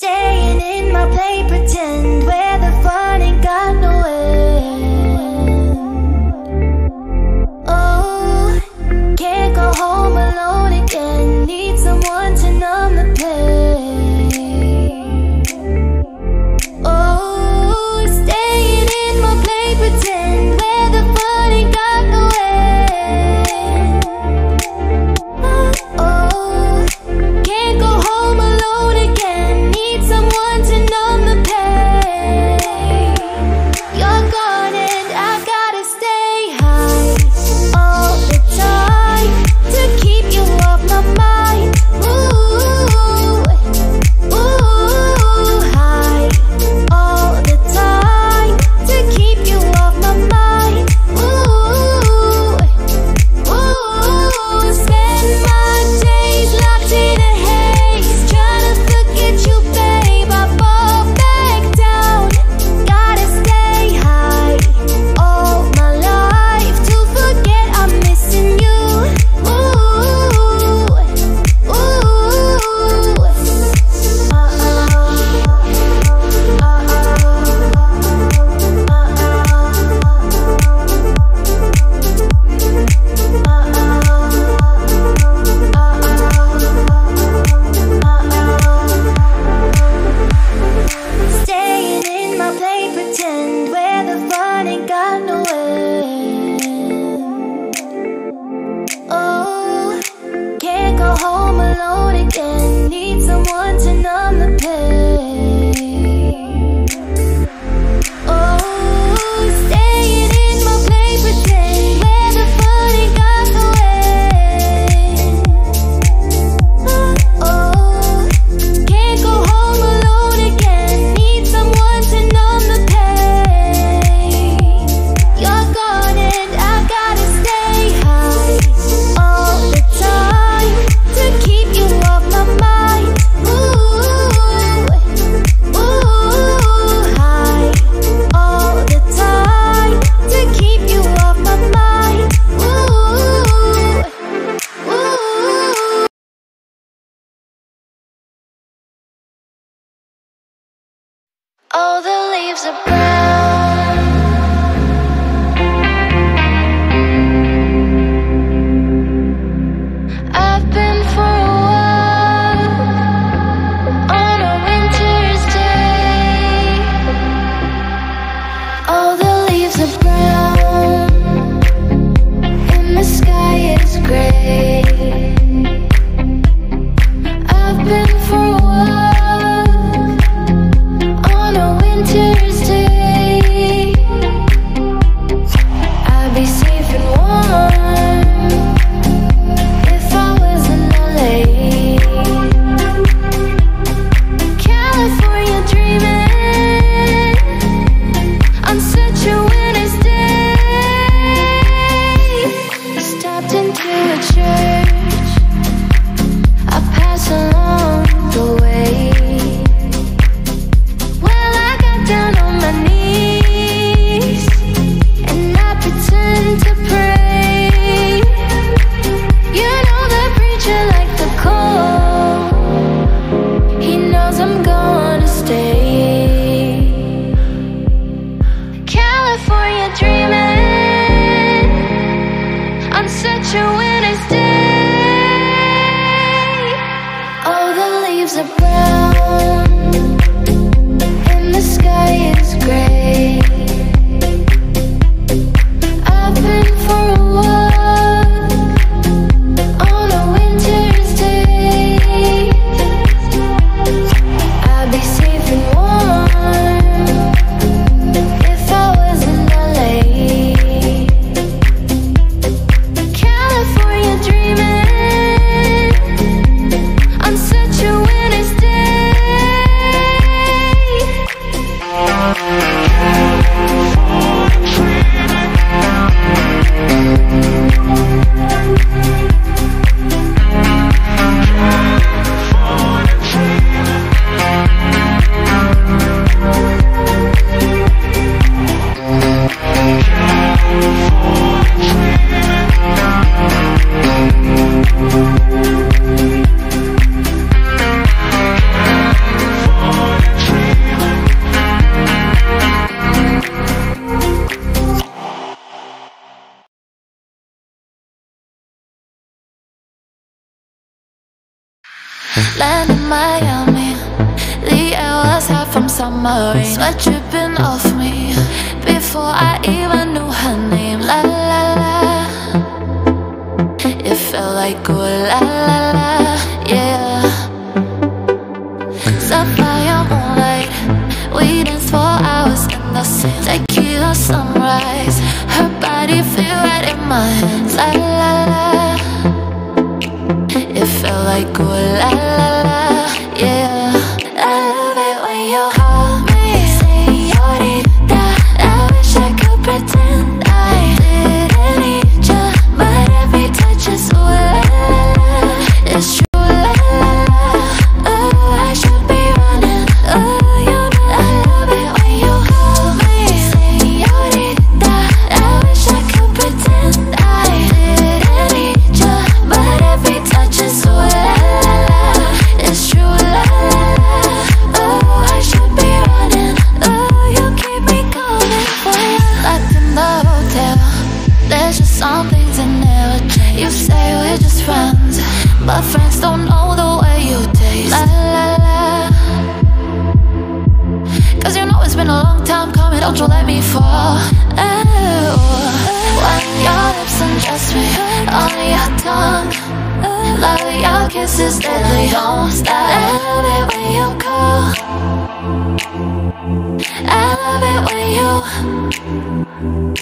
Staying in my play, pretend where the fun ain't got no end. Oh, can't go home alone again. Need someone to numb the pain. Oh, staying in my play, pretend where the fun ain't got no end. Oh, can't go home alone again need someone to numb the pain. Land in Miami. The air was hot from submarine Sweat dripping off me Before I even knew her name. La la la. It felt like oh la la la. Yeah. Sapphire moonlight We for hours in the sand. Tequila sunrise. Her body fit right in mine La la la. It felt like ooh la cold I love it when you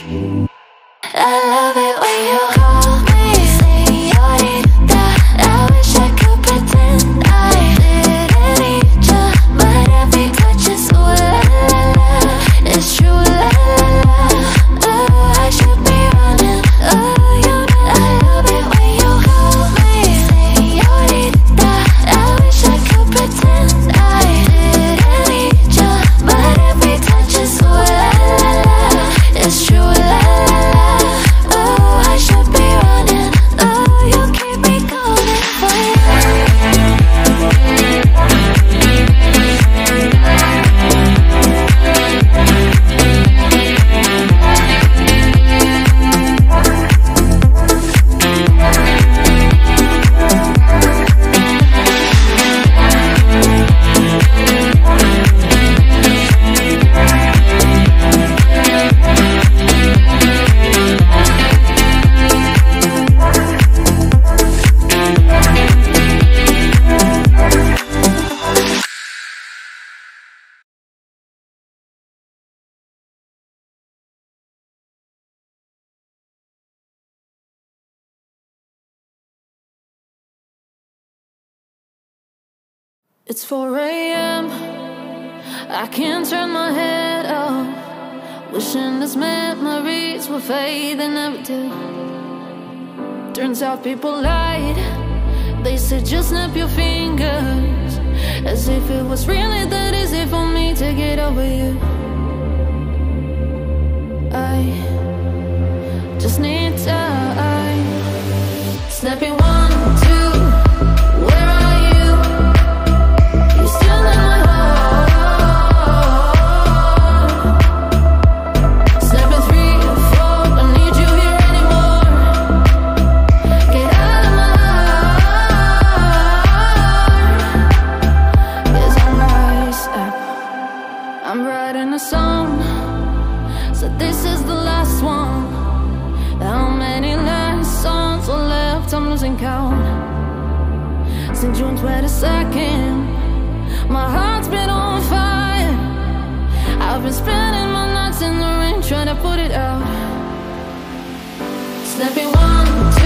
It's 4 a.m. I can't turn my head off. Wishing these memories were fading every day. Turns out people lied. They said just snap your fingers. As if it was really that easy for me to get over you. I just need time. Snapping I'm writing a song, so this is the last one. How many last songs are left? I'm losing count. Since June 22nd, my heart's been on fire. I've been spending my nights in the rain trying to put it out. Stepping one, two.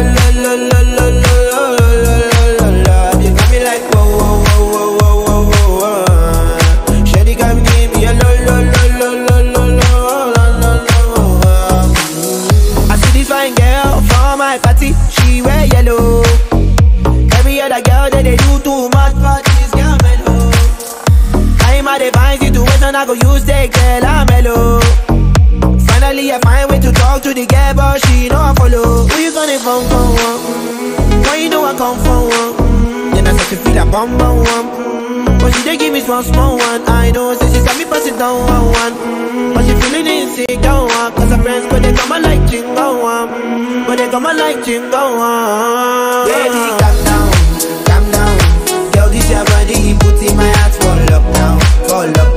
girl I'm mellow. Finally, I find way to talk to the girl, but she know I follow. Who you gonna phone for? One? Why you know I come for one? Then I start to feel a bum bum one. But she dey give me small small one. I know, say she got me passing down one one. But she feeling insecure one. Cause her friends, but they come and like chingo one. But they come and like chingo one. Baby, calm down, calm down. Girl, this your body, put in my heart for lockdown, for lockdown, oh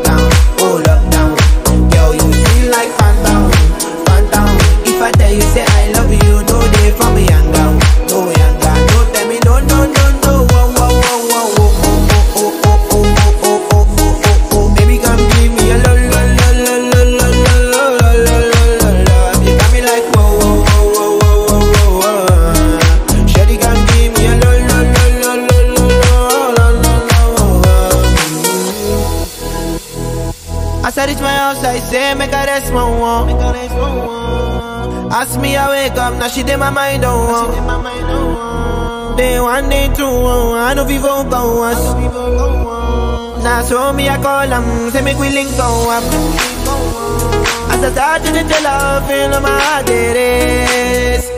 I reach my house, I say, make a rest, my one. Ask me, I wake up, now she did my mind, oh, oh. don't want. Day one, day two, oh, I know people go us. Now so me, I call them, say make we link go up. As I start to tell her, feel my heart it is.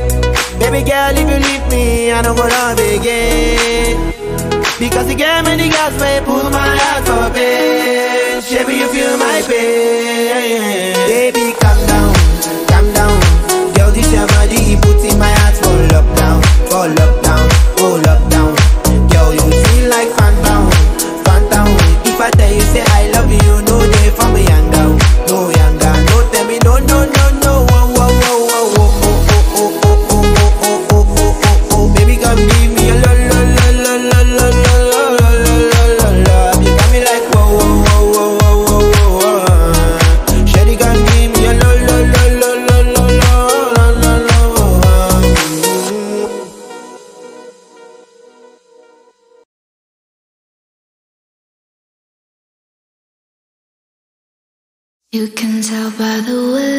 Baby girl, if you leave me, I don't go love again. Because you gave me the gas, may pull my heart for pain. Baby, you feel my pain. Baby, calm down, calm down. Girl, this your body, put in my heart for lockdown, for lockdown, oh lockdown. You can tell by the way